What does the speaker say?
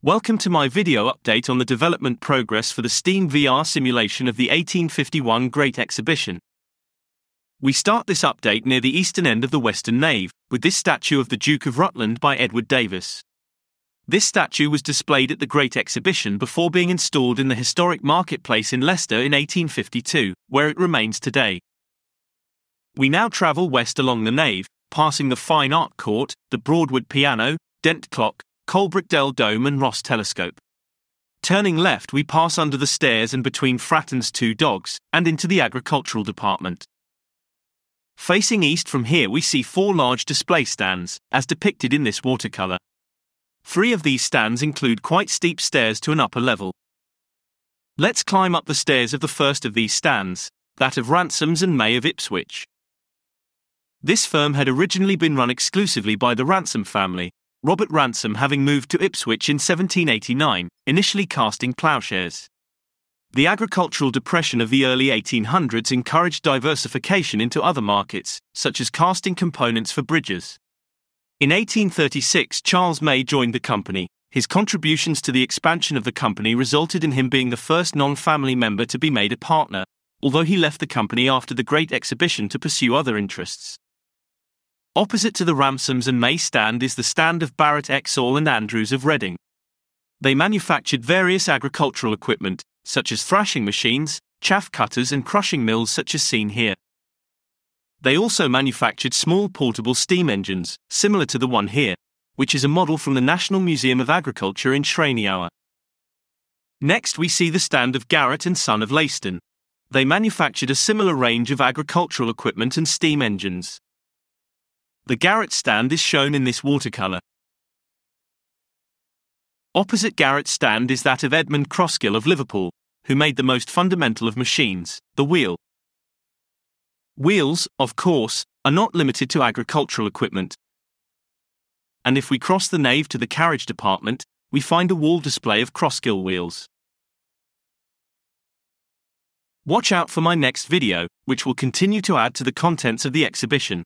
Welcome to my video update on the development progress for the Steam VR simulation of the 1851 Great Exhibition. We start this update near the eastern end of the western nave, with this statue of the Duke of Rutland by Edward Davis. This statue was displayed at the Great Exhibition before being installed in the historic marketplace in Leicester in 1852, where it remains today. We now travel west along the nave, passing the Fine Art Court, the Broadwood Piano, Dent Clock, Coalbrookdale Dome and Ross Telescope. Turning left, we pass under the stairs and between Fratton's two dogs, and into the agricultural department. Facing east from here, we see four large display stands, as depicted in this watercolor. Three of these stands include quite steep stairs to an upper level. Let's climb up the stairs of the first of these stands, that of Ransomes and May of Ipswich. This firm had originally been run exclusively by the Ransome family, Robert Ransome having moved to Ipswich in 1789, initially casting ploughshares. The agricultural depression of the early 1800s encouraged diversification into other markets, such as casting components for bridges. In 1836, Charles May joined the company. His contributions to the expansion of the company resulted in him being the first non family member to be made a partner, although he left the company after the Great Exhibition to pursue other interests. Opposite to the Ransomes and May stand is the stand of Barrett Exall and Andrewes of Reading. They manufactured various agricultural equipment, such as thrashing machines, chaff cutters, and crushing mills, such as seen here. They also manufactured small portable steam engines, similar to the one here, which is a model from the National Museum of Agriculture in Szreniawa. Next, we see the stand of Garrett and Son of Leiston. They manufactured a similar range of agricultural equipment and steam engines. The Garrett stand is shown in this watercolor. Opposite Garrett's stand is that of Edmund Crosskill of Liverpool, who made the most fundamental of machines, the wheel. Wheels, of course, are not limited to agricultural equipment. And if we cross the nave to the carriage department, we find a wall display of Crosskill wheels. Watch out for my next video, which will continue to add to the contents of the exhibition.